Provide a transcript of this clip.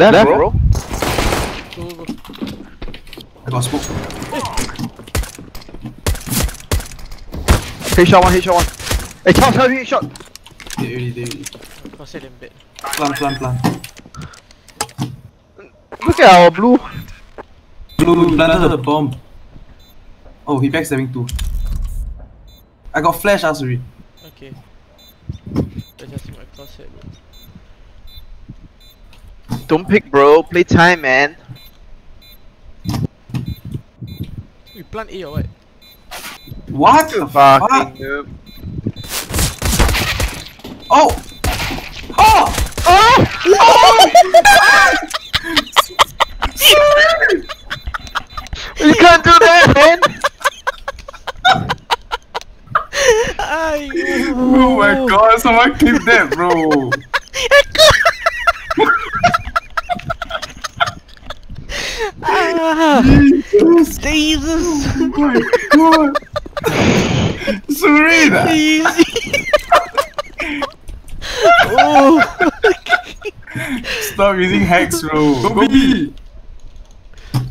Left, Left bro. Go, go, go. I got smoke. Headshot one, headshot one. Hey, tell, tell, headshot. Dead already, dead already. Kau say them bad. Plant, plant, plant. Look at our blue. Blue planted the bomb. Oh, he backstabbing too. I got flash, sorry. Okay. Adjusting my crosshair bro. Don't pick, bro. Play time, man. We plant A or what? What the fuck? Noob. Oh! Oh! Oh! you can't do that, man. Oh my god, someone clip that, bro! Ah, Jesus! Jesus! Oh my god! Serena! Easy! oh! Stop using hacks, bro! Go B!